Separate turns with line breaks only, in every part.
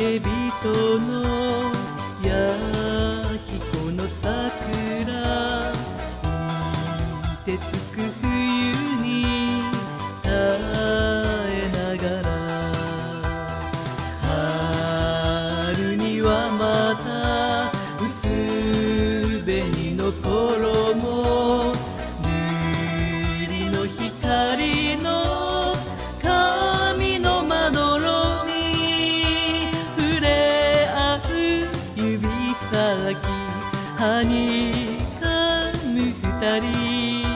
人の Tari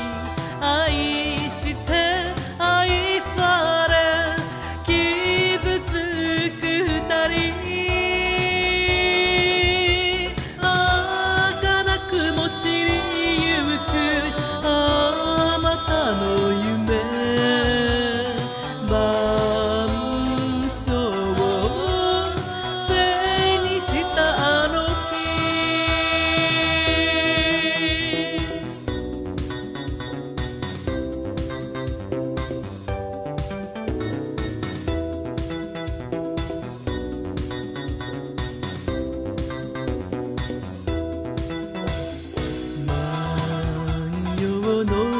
の道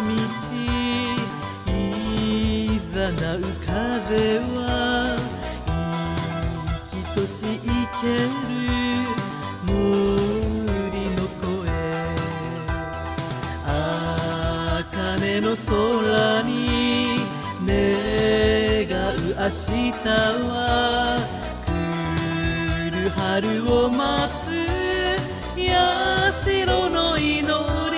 いざなう風は生きとし生ける森の声茜の空に願う明日は来る春を待つ社の祈り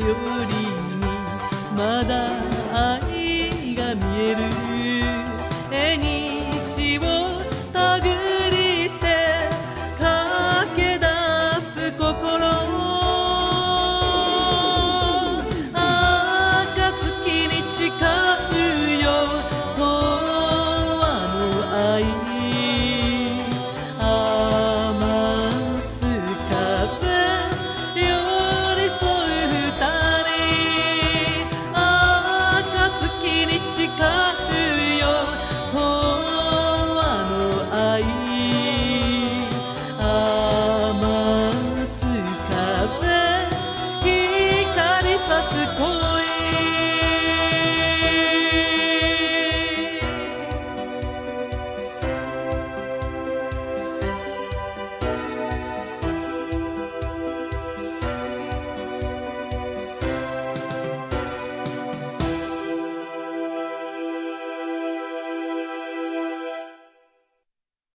よりにまだ